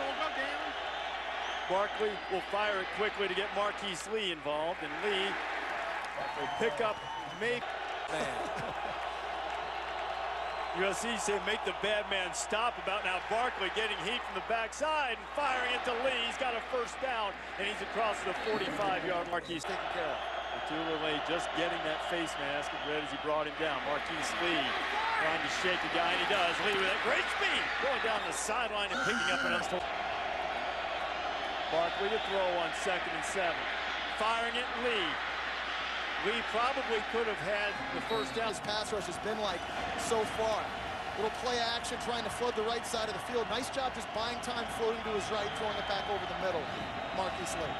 Go, go. Barkley will fire it quickly to get Marqise Lee involved, and Lee will pick up, make man. USC say make the bad man stop about now Barkley getting heat from the backside and firing it to Lee. He's got a first down, and he's across the 45-yard mark. He's taken care of. Atula Lee just getting that face mask as red as he brought him down. Marqise Lee trying to shake the guy, and he does. Lee with that great speed going down the sideline and picking up an. Barkley to throw on second and seven. Firing it, Lee. Lee probably could have had the first down. His pass rush has been like so far. Little play action, trying to flood the right side of the field. Nice job just buying time, floating to his right, throwing it back over the middle. Marqise Lee.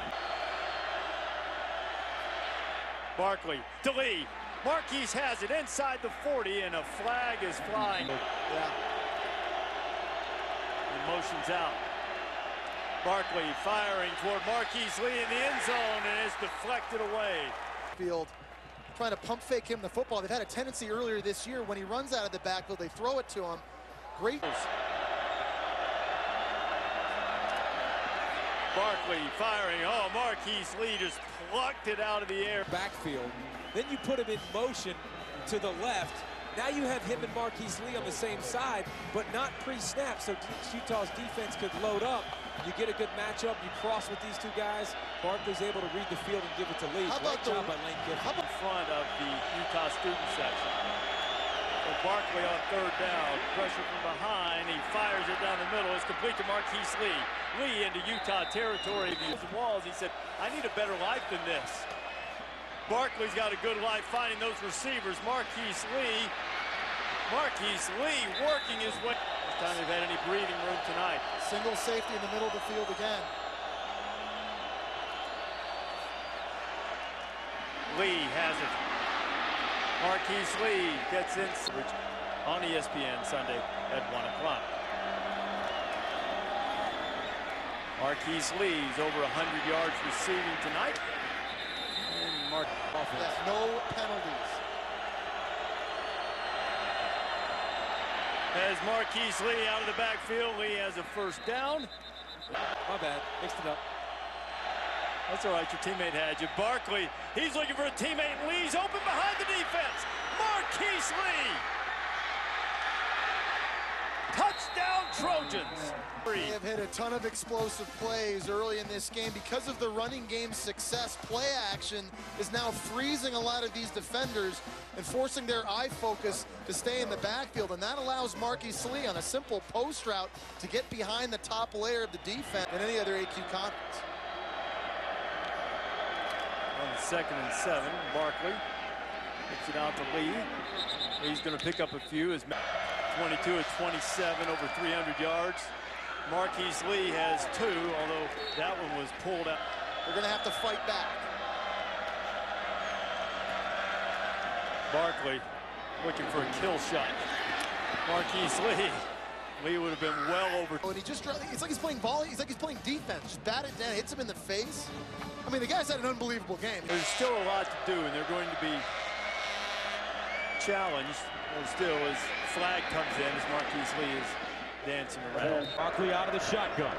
Barkley to Lee. Marqise has it inside the 40, and a flag is flying. Yeah. And motions out. Barkley firing toward Marqise Lee in the end zone, and it's deflected away. Field trying to pump fake him the football. They've had a tendency earlier this year when he runs out of the backfield, they throw it to him. Great. Barkley firing. Oh, Marqise Lee just plucked it out of the air. Backfield. Then you put him in motion to the left. Now you have him and Marqise Lee on the same side, but not pre-snap, so Utah's defense could load up. You get a good matchup. You cross with these two guys. Barkley's able to read the field and give it to Lee. How about Great job the, by Lane Kiffin. How about in front of the Utah student section? So Barkley on third down. Pressure from behind. He fires it down the middle. It's complete to Marqise Lee. Lee into Utah territory. Views the walls. He said, I need a better life than this. Barkley's got a good life finding those receivers. Marqise Lee. Marqise Lee working his way. Time they've had any breathing room tonight. Single safety in the middle of the field again. Lee has it. Marqise Lee gets in on ESPN Sunday at 1 o'clock. Marqise Lee's over 100 yards receiving tonight. And Mark Yes, no penalties. As Marqise Lee out of the backfield, Lee has a first down. My bad. Mixed it up. That's all right, your teammate had you. Barkley, he's looking for a teammate. Lee's open behind the defense. Marqise Lee. Touchdown Trojans. They have hit a ton of explosive plays early in this game. Because of the running game success, play action is now freezing a lot of these defenders and forcing their eye focus to stay in the backfield. And that allows Marqise Lee on a simple post route to get behind the top layer of the defense than any other AQ conference. On second and seven, Barkley kicks it out to Lee. He's going to pick up a few. As 22 at 27, over 300 yards. Marqise Lee has two, although that one was pulled out. They're going to have to fight back. Barkley looking for a kill shot. Marqise Lee. Lee would have been well over. Oh, and he just, it's like he's playing volley. He's like he's playing defense. Just bat it down, hits him in the face. I mean, the guy's had an unbelievable game. There's still a lot to do, and they're going to be challenged. Well, still, as flag comes in, as Marqise Lee is dancing around. Barkley out of the shotgun.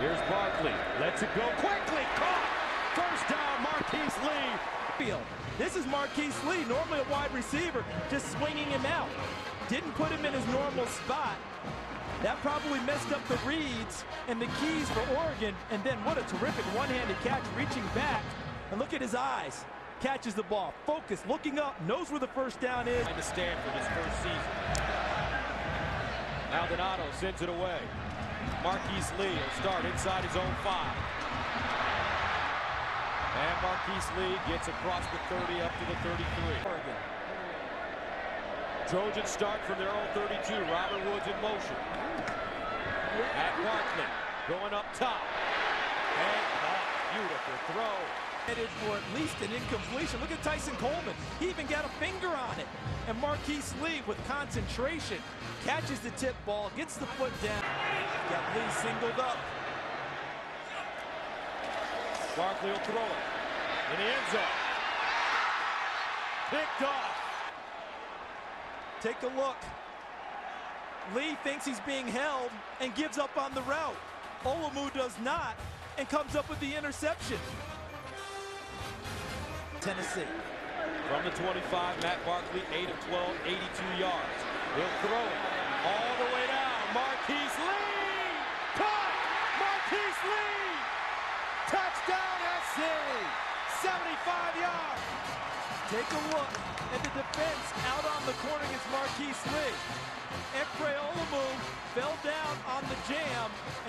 Here's Barkley. Lets it go quickly. Caught. First down, Marqise Lee. Field. This is Marqise Lee, normally a wide receiver, just swinging him out. Didn't put him in his normal spot. That probably messed up the reads and the keys for Oregon. And then what a terrific one-handed catch, reaching back. And look at his eyes. Catches the ball, focused, looking up, knows where the first down is. To stand for this first season. Maldonado sends it away. Marqise Lee will start inside his own five. And Marqise Lee gets across the 30 up to the 33. Oregon. Trojans start from their own 32. Robert Woods in motion. At Barkley, going up top. And a beautiful throw. Headed for at least an incompletion. Look at Tyson Coleman. He even got a finger on it. And Marqise Lee with concentration catches the tip ball, gets the foot down. Got Lee singled up. Barkley will throw it. In the end zone. Picked off. Take a look. Lee thinks he's being held and gives up on the route. Olomu does not and comes up with the interception. Tennessee. From the 25, Matt Barkley, 8 of 12, 82 yards. He'll throw it all the way down. Marqise Lee! Caught! Marqise Lee! Touchdown SC! 75 yards! Take a look at the defense out on the corner against Marqise Lee.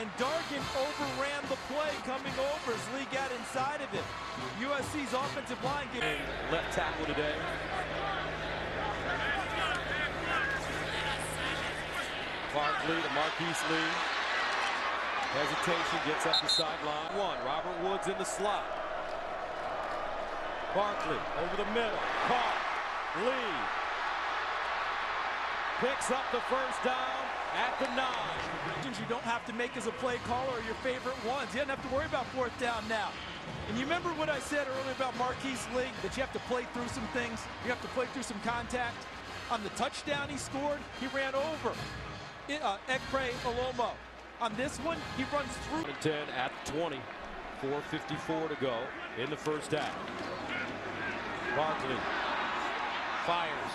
And Dargan overran the play coming over as Lee got inside of it. USC's offensive line gave Left tackle today. Barkley to Marqise Lee. Hesitation gets up the sideline. One. Robert Woods in the slot. Barkley over the middle. Caught. Lee picks up the first down at the nine. You don't have to make as a play caller are your favorite ones. You don't have to worry about fourth down now. And you remember what I said earlier about Marqise Lee, that you have to play through some things, you have to play through some contact. On the touchdown he scored, he ran over uh, Ekpre. On this one, he runs through. 10 at 20. 4.54 to go in the first half. Barkley fires.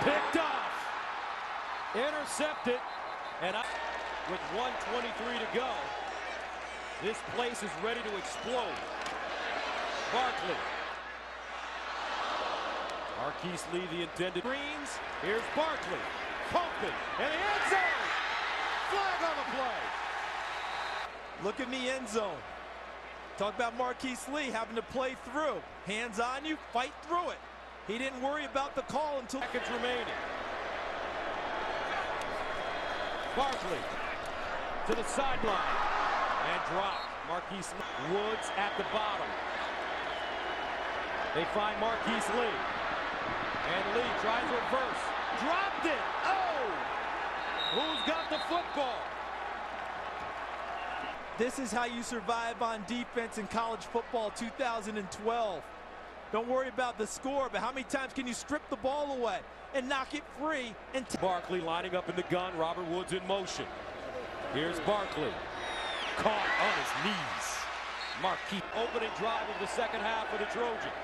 Picked off. Intercepted. And I, with 123 to go, this place is ready to explode. Barkley. Marqise Lee, the intended greens. Here's Barkley. Pumping. And the end zone. Flag on the play. Look in the end zone. Talk about Marqise Lee having to play through. Hands on you, fight through it. He didn't worry about the call until seconds remaining. Barkley to the sideline and dropped. Marquise Woods at the bottom. They find Marqise Lee. And Lee tries to reverse. Dropped it. Oh! Who's got the football? This is how you survive on defense in college football 2012. Don't worry about the score, but how many times can you strip the ball away and knock it free? And Barkley lining up in the gun. Robert Woods in motion. Here's Barkley. Caught on his knees. Marquis opening drive of the second half for the Trojans.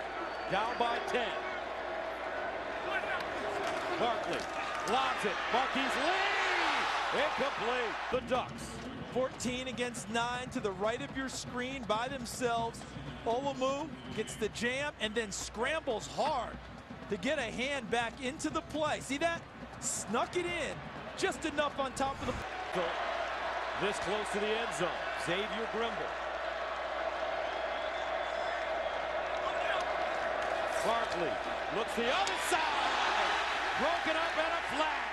Down by 10. Barkley lobs it. Marqise Lee! Incomplete. The Ducks 14 against 9 to the right of your screen by themselves. Olomu gets the jam and then scrambles hard to get a hand back into the play. See that? Snuck it in just enough on top of the. This close to the end zone. Xavier Grimble. Barkley looks the other side. Broken up and a flag.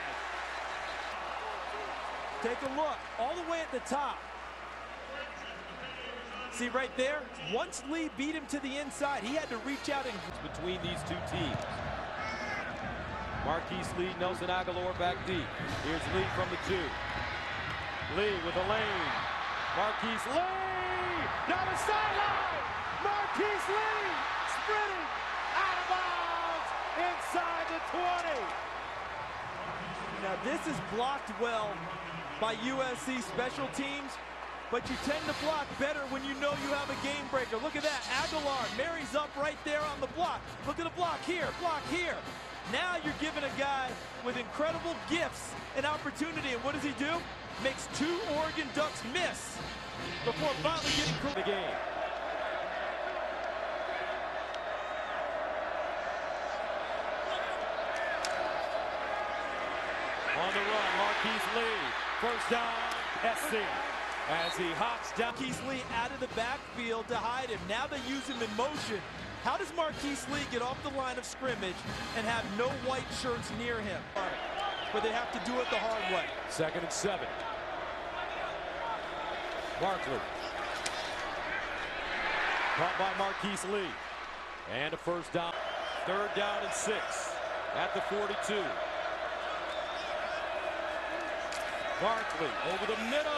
Take a look all the way at the top. See right there, once Lee beat him to the inside, he had to reach out and between these two teams. Marqise Lee, Nelson Agholor back deep. Here's Lee from the two. Lee with a lane. Marqise Lee down the sideline. Marqise Lee sprinting out of bounds inside the 20. Now this is blocked well by USC special teams, but you tend to block better when you know you have a game breaker. Look at that, Agholor marries up right there on the block. Look at the block here, block here. Now you're giving a guy with incredible gifts an opportunity, and what does he do? Makes two Oregon Ducks miss before finally getting the game. On the run, Marqise Lee. First down, SC. As he hops down. Marqise Lee out of the backfield to hide him. Now they use him in motion. How does Marqise Lee get off the line of scrimmage and have no white shirts near him? But they have to do it the hard way. Second and seven. Barkley. Caught by Marqise Lee. And a first down. Third down and six at the 42. Barkley over the middle.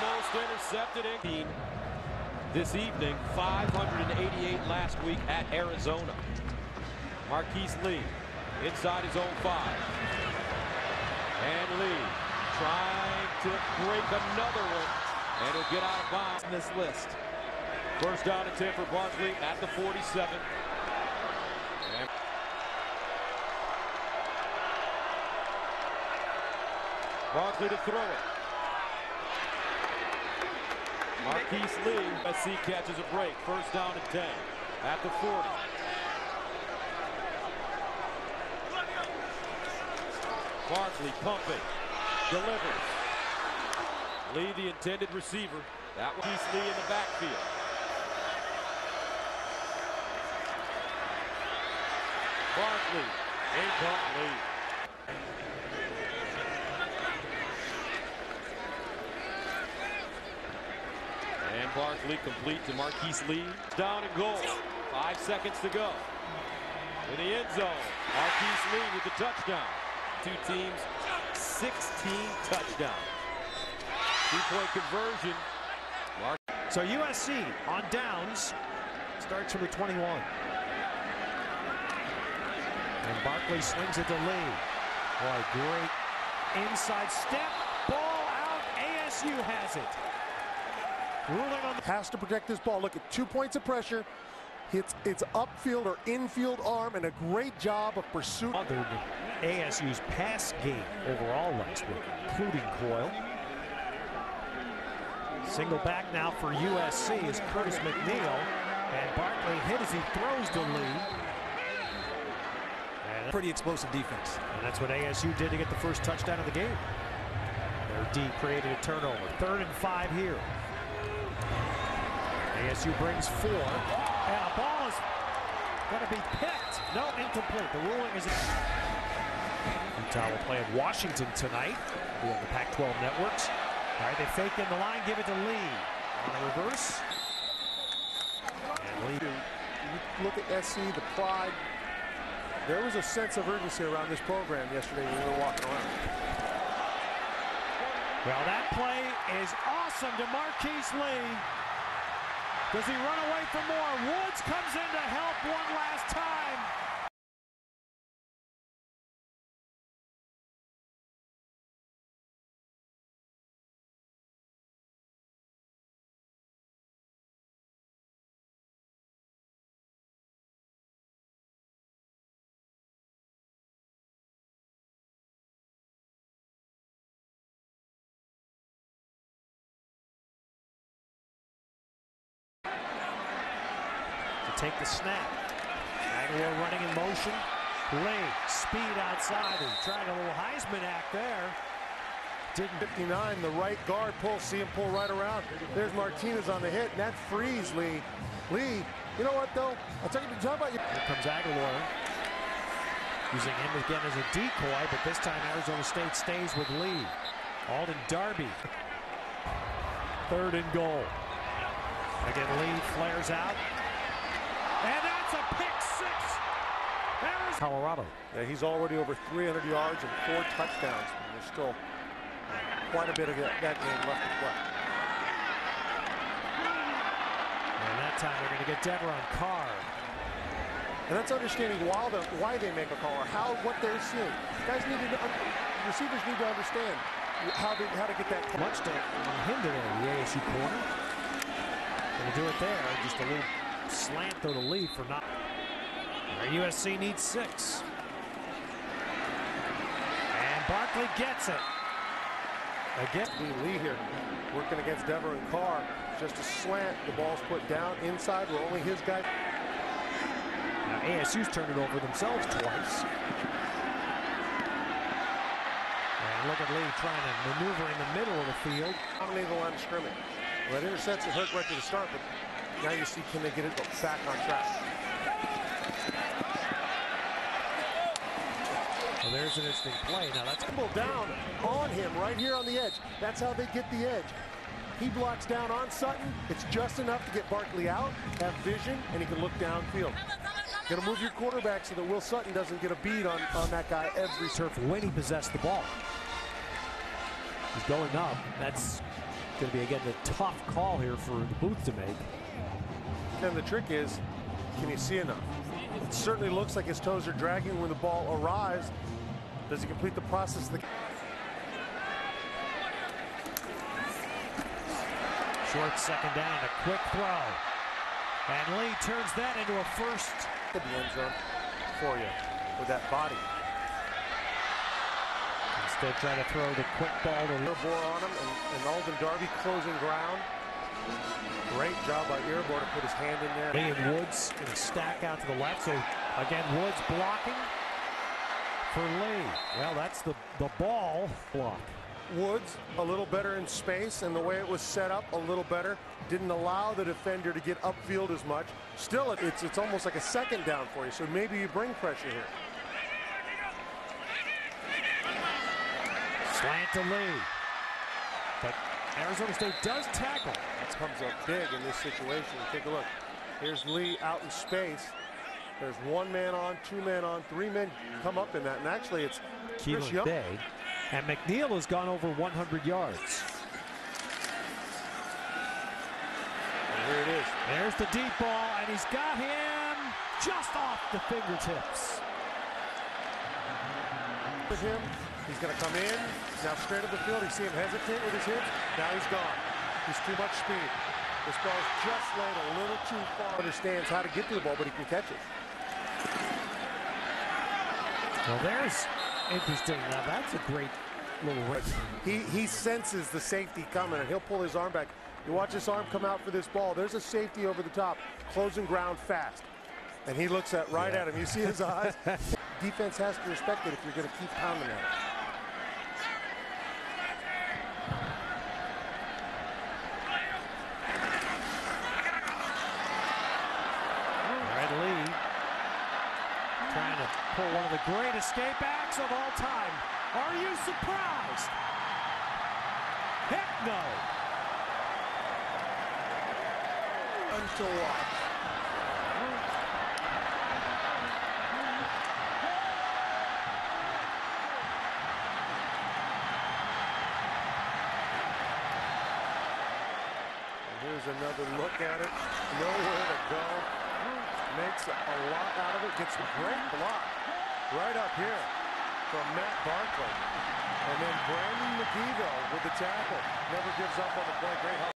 Almost intercepted. In this evening, 588 last week at Arizona. Marqise Lee inside his own five. And Lee trying to break another one, and he'll get out of bounds in this list. First down and 10 for Barkley at the 47. And Barkley to throw it. Marqise Lee, SC catches a break. First down and 10 at the 40. Barkley pumping, delivers. Lee, the intended receiver. That was Keith Lee in the backfield. Barkley, incomplete. And Barkley complete to Marqise Lee. Down and goal. Five seconds to go. In the end zone, Marqise Lee with the touchdown. Two teams, 16 touchdowns. Two-point conversion. Mark So USC on downs starts from the 21. And Barkley swings it to Lee. Boy, great inside step. Ball out. ASU has it. Ruling on the has to protect this ball. Look at two points of pressure. It's, it's upfield or infield arm and a great job of pursuit. other ASU's pass game overall last week, including Coyle. Single back now for USC is Curtis McNeal. And Barkley hit as he throws to Lee. And Pretty explosive defense. And that's what ASU did to get the first touchdown of the game. Their D created a turnover. Third and five here. ASU brings four. And a ball is going to be picked. No, incomplete. The ruling is. Utah will play at Washington tonight. Be on the Pac-12 networks. All right, they fake in the line, give it to Lee. On a reverse. And Lee. You look at SC, the pride. There was a sense of urgency around this program yesterday when we were walking around. Well, that play is awesome to Marqise Lee. Does he run away for more? Woods comes in to help one last time. Take the snap. Agholor running in motion. Lee, speed outside. and trying a little Heisman act there. Didn't 59, the right guard pulls, see him pull right around. There's Martinez on the hit, and that frees Lee. Lee, you know what though? I'll tell you, talk about you. Here comes Agholor. Using him again as a decoy, but this time Arizona State stays with Lee. Alden Darby. Third and goal. Again, Lee flares out. And that's a pick six. Arizona. Colorado. Yeah, he's already over 300 yards and four touchdowns. And there's still quite a bit of that that game left to play. And that time they're going to get Deveron Carr. And that's understanding why, the, why they make a call or how what they're seeing. Guys need to un- receivers need to understand how to how to get that. Much to on him today, the ASU corner. Going to do it there. Just a little slant though to Lee for not. Our USC needs six. And Barkley gets it. Again. Lee Lee here working against Deveron Carr. Just a slant. The ball's put down inside where only his guy. Now ASU's turned it over themselves twice. And look at Lee trying to maneuver in the middle of the field. Dominated the line of scrimmage. Well, that interception hurt right to the start, but now you see can they get it back on track. Well, there's an interesting play. Now that's Dribble down on him right here on the edge. That's how they get the edge. He blocks down on Sutton. It's just enough to get Barkley out, have vision, and he can look downfield. To move your quarterback so that Will Sutton doesn't get a beat on, on that guy every turf when he possessed the ball. He's going up. That's going to be, again, the tough call here for the booth to make. Then the trick is, can he see enough? It certainly looks like his toes are dragging when the ball arrives. Does he complete the process? The Short second down, a quick throw. And Lee turns that into a first. The end zone for you with that body. Instead trying to throw the quick ball to Livermore on him and, and Alden Darby closing ground. Great job by Earbor to put his hand in there. Lee and Woods in a stack out to the left. So again, Woods blocking for Lee. Well, that's the, the ball block. Woods a little better in space, and the way it was set up a little better. Didn't allow the defender to get upfield as much. Still, it's it's almost like a second down for you. So maybe you bring pressure here. Slant to Lee. But Arizona State does tackle. That comes up big in this situation. Take a look. Here's Lee out in space. There's one man on, two men on, three men come up in that. And actually, it's Chris Young. Day. And McNeal has gone over 100 yards. And here it is. There's the deep ball, and he's got him just off the fingertips. With him, he's going to come in. Now straight up the field. You see him hesitate with his hips. Now he's gone. Too much speed. This ball's just laid a little too far. Understands how to get to the ball, but he can catch it. Well, there's interesting. Now, that's a great little race. He he senses the safety coming, and he'll pull his arm back. You watch his arm come out for this ball. There's a safety over the top, closing ground fast. And he looks at right Yeah. at him. You see his eyes? Defense has to respect it if you're going to keep pounding at it. Red Lee trying to pull one of the great escape acts of all time. Are you surprised? Heck no. To watch. Here's another look at it. Nowhere to go. Makes a lot out of it. Gets a great block right up here from Matt Barkley. And then Brandon McGee, though, with the tackle. Never gives up on the play. Great help.